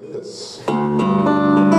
Yes. Oh,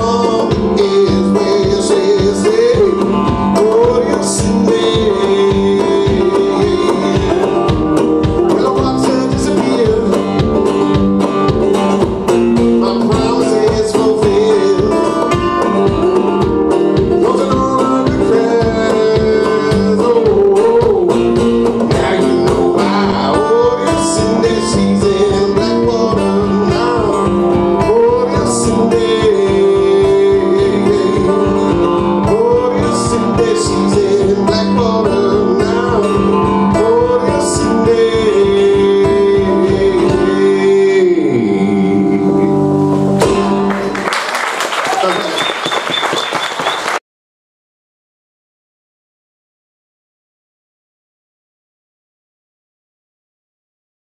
world.